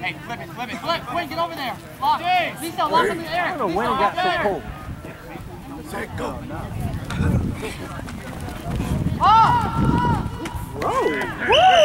Hey, flip it, flip it, flip. Quinn, get over there. Lock. Lisa, lock him in the air. I don't know when it got so cold. Zach, go. Oh! Whoa! Whoa!